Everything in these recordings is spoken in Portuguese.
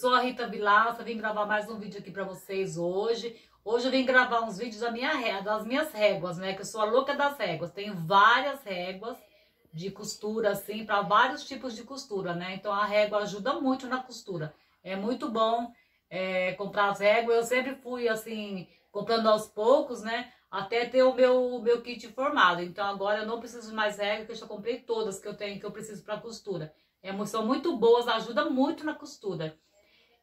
sou a Rita Vilaça, vim gravar mais um vídeo aqui pra vocês hoje. Hoje eu vim gravar uns vídeos da minha, das minhas réguas, né? Que eu sou a louca das réguas. Tenho várias réguas de costura, assim, para vários tipos de costura, né? Então a régua ajuda muito na costura. É muito bom é, comprar as réguas. Eu sempre fui, assim, comprando aos poucos, né? Até ter o meu, meu kit formado. Então agora eu não preciso mais régua, que eu já comprei todas que eu tenho, que eu preciso para costura. É, são muito boas, ajuda muito na costura.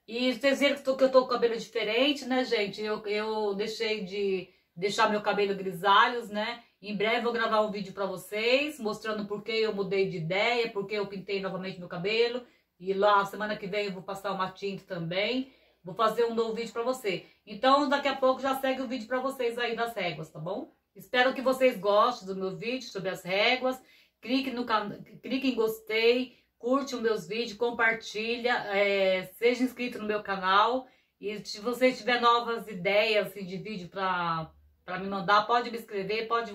E vocês viram que eu tô com o cabelo diferente, né, gente? Eu, eu deixei de deixar meu cabelo grisalhos, né? Em breve vou gravar um vídeo pra vocês, mostrando por que eu mudei de ideia, por que eu pintei novamente meu cabelo. E lá, semana que vem eu vou passar uma tinta também. Vou fazer um novo vídeo pra você. Então, daqui a pouco já segue o vídeo pra vocês aí das réguas, tá bom? Espero que vocês gostem do meu vídeo sobre as réguas. Clique, no, clique em gostei, curte os meus vídeos, compartilha, é, seja inscrito no meu canal. E se você tiver novas ideias assim, de vídeo para me mandar, pode me escrever, pode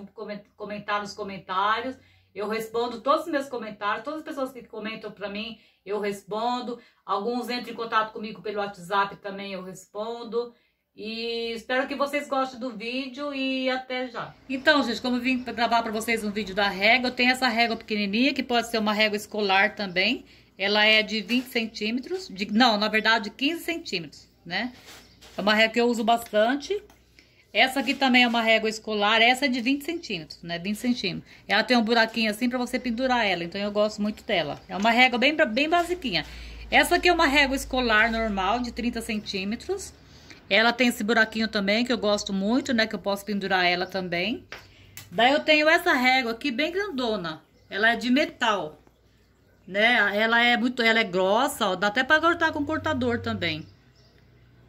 comentar nos comentários. Eu respondo todos os meus comentários, todas as pessoas que comentam para mim, eu respondo. Alguns entram em contato comigo pelo WhatsApp também, eu respondo. E espero que vocês gostem do vídeo e até já. Então, gente, como eu vim gravar para vocês um vídeo da régua, eu tenho essa régua pequenininha, que pode ser uma régua escolar também. Ela é de 20 centímetros, de, não, na verdade, 15 centímetros, né? É uma régua que eu uso bastante. Essa aqui também é uma régua escolar, essa é de 20 centímetros, né? 20 centímetros. Ela tem um buraquinho assim para você pendurar ela, então eu gosto muito dela. É uma régua bem, bem basiquinha. Essa aqui é uma régua escolar normal, de 30 centímetros. Ela tem esse buraquinho também, que eu gosto muito, né? Que eu posso pendurar ela também. Daí eu tenho essa régua aqui bem grandona. Ela é de metal, né? Ela é muito, ela é grossa, ó. Dá até pra cortar com cortador também.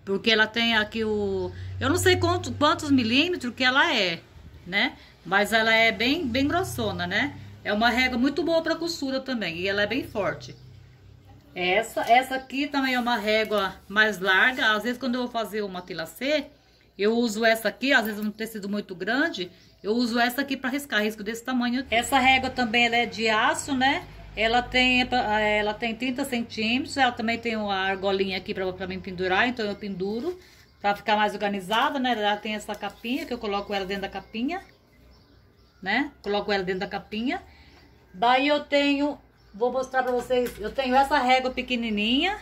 Porque ela tem aqui o... Eu não sei quanto, quantos milímetros que ela é, né? Mas ela é bem, bem grossona, né? É uma régua muito boa pra costura também. E ela é bem forte. Essa, essa aqui também é uma régua mais larga. Às vezes, quando eu vou fazer uma tilacê, eu uso essa aqui, às vezes um tecido muito grande, eu uso essa aqui para riscar, risco desse tamanho. Essa régua também é de aço, né? Ela tem, ela tem 30 centímetros, ela também tem uma argolinha aqui para mim pendurar, então eu penduro para ficar mais organizada, né? Ela tem essa capinha, que eu coloco ela dentro da capinha, né? Coloco ela dentro da capinha. Daí eu tenho Vou mostrar pra vocês. Eu tenho essa régua pequenininha,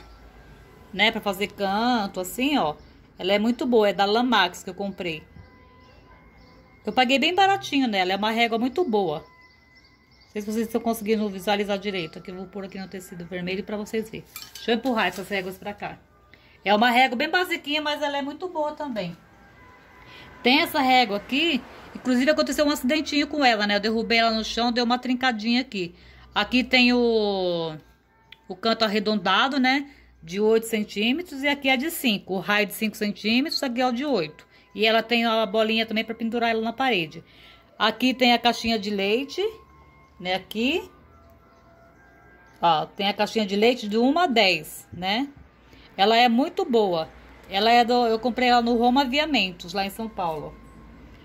né? Pra fazer canto, assim, ó. Ela é muito boa, é da Lamax que eu comprei. Eu paguei bem baratinho nela, é uma régua muito boa. Não sei se vocês estão conseguindo visualizar direito. Aqui eu vou pôr aqui no tecido vermelho pra vocês verem. Deixa eu empurrar essas réguas pra cá. É uma régua bem basiquinha, mas ela é muito boa também. Tem essa régua aqui, inclusive aconteceu um acidentinho com ela, né? Eu derrubei ela no chão, deu uma trincadinha aqui. Aqui tem o, o canto arredondado, né? De 8 centímetros e aqui é de 5. O raio de 5 centímetros, aqui é o de 8. E ela tem a bolinha também para pendurar ela na parede. Aqui tem a caixinha de leite, né? Aqui. Ó, tem a caixinha de leite de 1 a 10, né? Ela é muito boa. Ela é do, eu comprei ela no Roma Aviamentos, lá em São Paulo.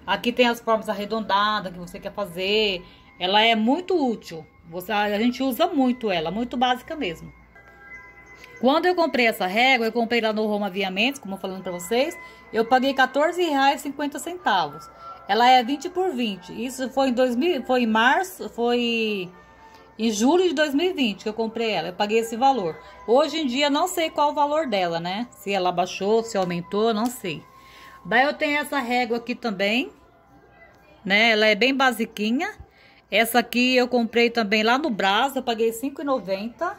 Aqui tem as formas arredondadas que você quer fazer. Ela é muito útil. Você, a gente usa muito ela, muito básica mesmo. Quando eu comprei essa régua, eu comprei lá no Roma Aviamentos, como eu falando pra vocês, eu paguei R$14,50. Ela é 20 por 20. Isso foi em 2000, foi em março, foi em julho de 2020 que eu comprei ela. Eu paguei esse valor. Hoje em dia não sei qual o valor dela, né? Se ela baixou, se aumentou, não sei. Daí eu tenho essa régua aqui também, né? Ela é bem basiquinha. Essa aqui eu comprei também lá no Brás, eu paguei R$5,90.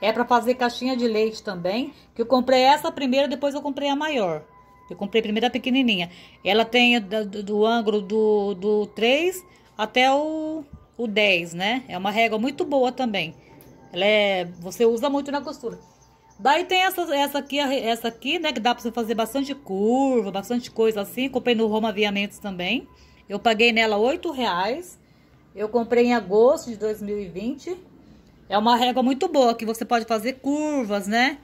É para fazer caixinha de leite também. Que eu comprei essa primeira, depois eu comprei a maior. Eu comprei primeiro a pequenininha. Ela tem do, do ângulo do, do 3 até o, o 10, né? É uma régua muito boa também. Ela é, você usa muito na costura. Daí tem essa, essa aqui, essa aqui, né? Que dá pra você fazer bastante curva, bastante coisa assim. Comprei no Roma Aviamentos também. Eu paguei nela 8,00 reais. Eu comprei em agosto de 2020. É uma régua muito boa, que você pode fazer curvas, né?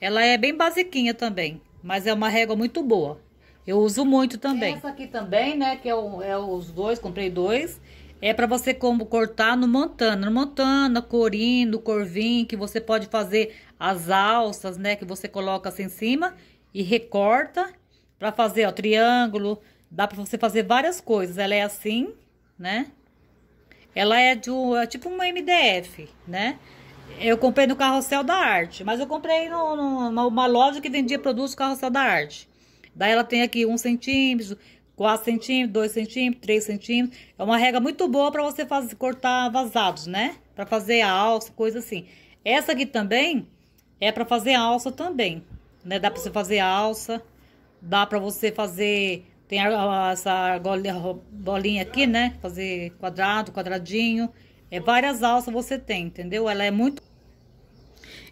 Ela é bem basiquinha também, mas é uma régua muito boa. Eu uso muito também. Essa aqui também, né, que é, o, é os dois, comprei dois. é para você como cortar no montana, no montana, corino, corvim, que você pode fazer as alças, né, que você coloca assim em cima e recorta para fazer, ó, triângulo, dá para você fazer várias coisas. Ela é assim, né? Ela é de um, é tipo uma MDF, né? Eu comprei no Carrossel da Arte, mas eu comprei no, numa uma loja que vendia produtos Carrossel da Arte. Daí ela tem aqui um centímetro, 4 centímetros, 2 centímetros, 3 centímetros. É uma regra muito boa para você fazer, cortar vazados, né? Para fazer alça, coisa assim. Essa aqui também é para fazer alça também, né? Dá para você fazer alça, dá para você fazer... Tem essa bolinha aqui, né? Fazer quadrado, quadradinho. É, várias alças você tem, entendeu? Ela é muito...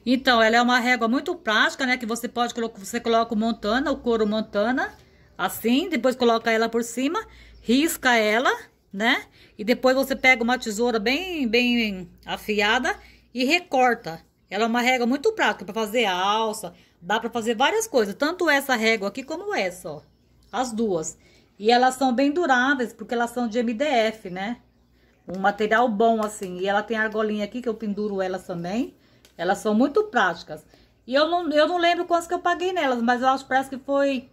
Então, ela é uma régua muito prática, né? Que você pode colocar... Você coloca o montana, o couro montana assim, depois coloca ela por cima, risca ela, né? E depois você pega uma tesoura bem, bem afiada e recorta. Ela é uma régua muito prática para fazer alça, dá para fazer várias coisas, tanto essa régua aqui como essa, ó. As duas. E elas são bem duráveis, porque elas são de MDF, né? Um material bom, assim. E ela tem argolinha aqui, que eu penduro elas também. Elas são muito práticas. E eu não, eu não lembro quantos que eu paguei nelas, mas eu acho que parece que foi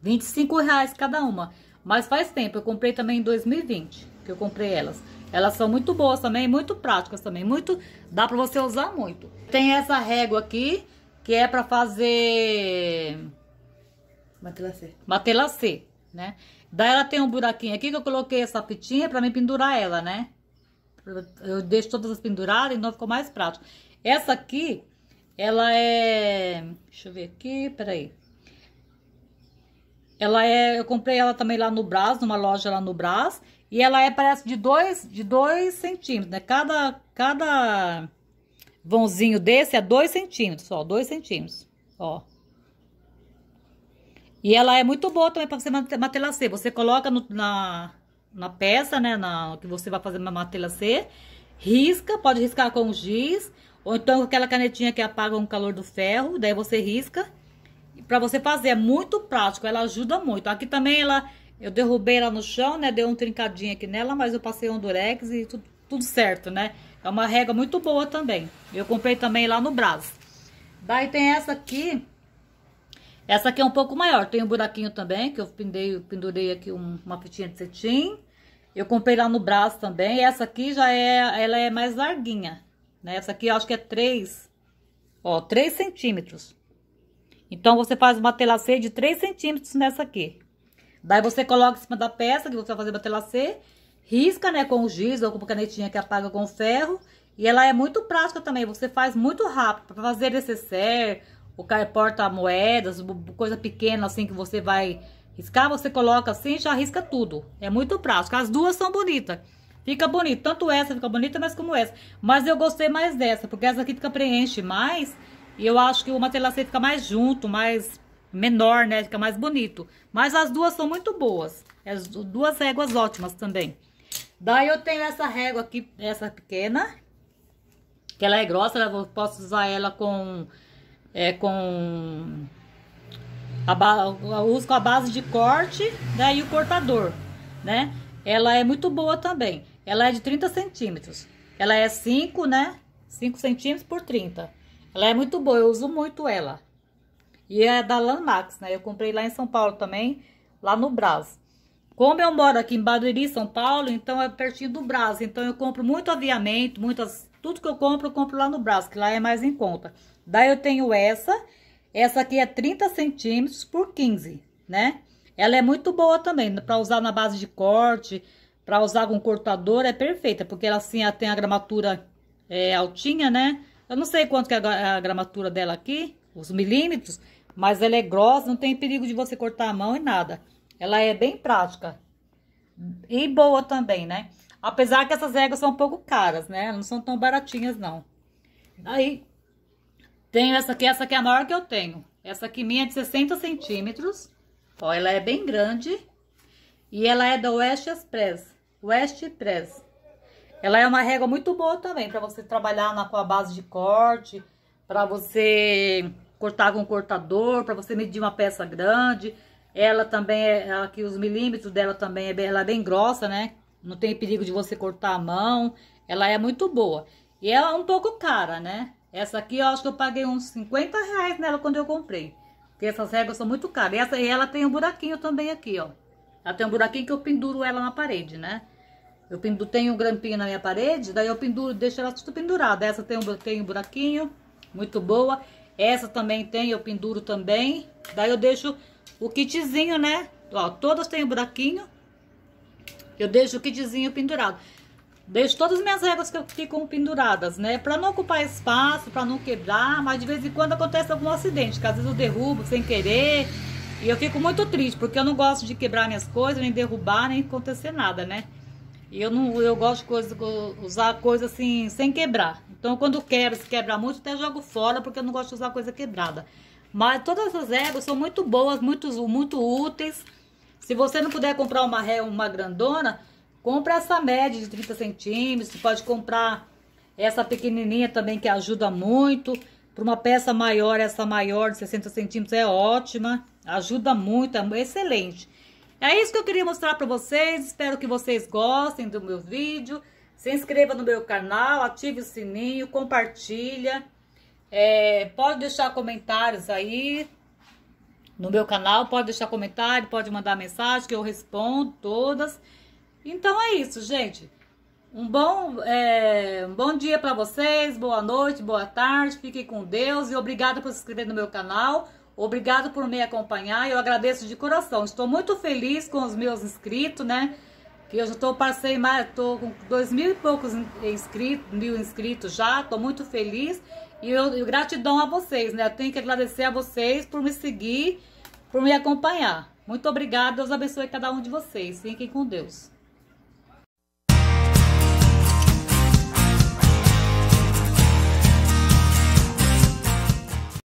25 reais cada uma. Mas faz tempo, eu comprei também em 2020, que eu comprei elas. Elas são muito boas também, muito práticas também, muito, dá pra você usar muito. Tem essa régua aqui, que é pra fazer... Matelacê. Matelacê, né? Daí ela tem um buraquinho aqui que eu coloquei essa fitinha pra me pendurar ela, né? Eu deixo todas as penduradas, então ficou mais prático. Essa aqui, ela é... Deixa eu ver aqui, peraí. Ela é, eu comprei ela também lá no Brás, numa loja lá no Brás. E ela é, parece, de dois, de dois centímetros, né? Cada, cada vãozinho desse é dois centímetros, ó. Dois centímetros, ó. E ela é muito boa também para você matelacê. Você coloca no, na, na peça, né? Na, que você vai fazer matelacê. Risca, pode riscar com giz. Ou então aquela canetinha que apaga o calor do ferro. Daí você risca para você fazer. É muito prático, ela ajuda muito. Aqui também ela, eu derrubei ela no chão, né? Deu um trincadinho aqui nela, mas eu passei um durex e tudo, tudo certo, né? É uma régua muito boa também. Eu comprei também lá no Brás. Daí tem essa aqui. Essa aqui é um pouco maior. Tem um buraquinho também, que eu pendurei, pendurei aqui um, uma fitinha de cetim. Eu comprei lá no Brás também. Essa aqui já é, ela é mais larguinha, né? Essa aqui eu acho que é 3, ó, 3 centímetros. Então, você faz uma telacê de 3 centímetros nessa aqui. Daí, você coloca em cima da peça que você vai fazer uma telacê, risca, né, com o giz ou com a canetinha que apaga com ferro. E ela é muito prática também, você faz muito rápido. Para fazer necessaire, o porta-moedas, coisa pequena assim que você vai riscar, você coloca assim já risca tudo. É muito prático. As duas são bonitas. Fica bonito, tanto essa fica bonita, mas como essa. Mas eu gostei mais dessa, porque essa aqui fica preenche mais e eu acho que o matelacê fica mais junto, mais menor, né? Fica mais bonito. Mas as duas são muito boas. As duas réguas ótimas também. Daí eu tenho essa régua aqui, essa pequena. Que ela é grossa, eu posso usar ela com... É, com... A, eu uso com a base de corte, daí né, o cortador, né? Ela é muito boa também. Ela é de 30 centímetros. Ela é 5, né? 5 centímetros por 30. Ela é muito boa, eu uso muito ela. E é da Lanmax, né? Eu comprei lá em São Paulo também, lá no Brás. Como eu moro aqui em Barueri, São Paulo, então é pertinho do Brás. Então eu compro muito aviamento, muitas... Tudo que eu compro, eu compro lá no Brás, que lá é mais em conta. Daí eu tenho essa. Essa aqui é 30 centímetros por 15, né? Ela é muito boa também, para usar na base de corte, para usar com cortador, é perfeita. Porque ela assim, ela tem a gramatura é, altinha, né? Eu não sei quanto que é a gramatura dela aqui, os milímetros, mas ela é grossa, não tem perigo de você cortar a mão e nada. Ela é bem prática. E boa também, né? Apesar que essas réguas são um pouco caras, né? Não são tão baratinhas, não. Aí, tenho essa aqui, essa aqui é a maior que eu tenho. Essa aqui minha é de 60 centímetros. Ó, ela é bem grande. E ela é da West Express. West Press. Ela é uma régua muito boa também para você trabalhar na, com a base de corte, para você cortar com cortador, para você medir uma peça grande. Ela também é, aqui os milímetros dela também é bem, ela é bem grossa, né? Não tem perigo de você cortar a mão. Ela é muito boa. E ela é um pouco cara, né? Essa aqui eu acho que eu paguei uns 50 reais nela quando eu comprei. Porque essas réguas são muito caras. E, essa, e ela tem um buraquinho também aqui, ó. Ela tem um buraquinho que eu penduro ela na parede, né? Eu penduro, tenho um grampinho na minha parede, daí eu penduro, deixo ela tudo pendurada. Essa tem um, tem um buraquinho, muito boa. Essa também tem, eu penduro também. Daí eu deixo o kitzinho, né? Ó, todas têm um buraquinho. Eu deixo o kitzinho pendurado. Deixo todas as minhas réguas que ficam penduradas, né? Pra não ocupar espaço, pra não quebrar. Mas de vez em quando acontece algum acidente, que às vezes eu derrubo sem querer. E eu fico muito triste, porque eu não gosto de quebrar minhas coisas, nem derrubar, nem acontecer nada, né? E eu não eu gosto de coisa, usar coisa assim, sem quebrar. Então, quando quebra, se quebra muito, até jogo fora, porque eu não gosto de usar coisa quebrada. Mas todas as réguas são muito boas, muito, muito úteis. Se você não puder comprar uma ré, uma grandona, compra essa média de 30 centímetros. Você pode comprar essa pequenininha também, que ajuda muito. Para uma peça maior, essa maior de 60 centímetros é ótima. Ajuda muito, é excelente. É isso que eu queria mostrar para vocês. Espero que vocês gostem do meu vídeo. Se inscreva no meu canal, ative o sininho, compartilha. É, pode deixar comentários aí no meu canal. Pode deixar comentário, pode mandar mensagem que eu respondo todas. Então é isso, gente. Um bom, é, um bom dia para vocês, boa noite, boa tarde, fiquem com Deus e obrigado por se inscrever no meu canal. Obrigado por me acompanhar, eu agradeço de coração. Estou muito feliz com os meus inscritos, né? Que eu já estou passei mais, estou com dois mil e poucos inscritos, mil inscritos já. Estou muito feliz e eu, eu, gratidão a vocês, né? Eu tenho que agradecer a vocês por me seguir, por me acompanhar. Muito obrigada, Deus abençoe cada um de vocês. Fiquem com Deus.